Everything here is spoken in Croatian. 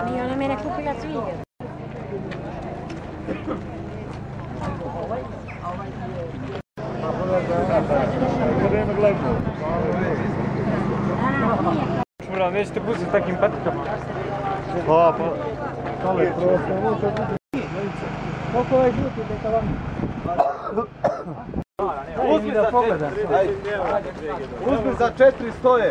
Ali ona mene kupila svinje. Čura, nećete pustiti takim patikama? Pa, pa... Kale, ovaj žuti vam... za 400 je.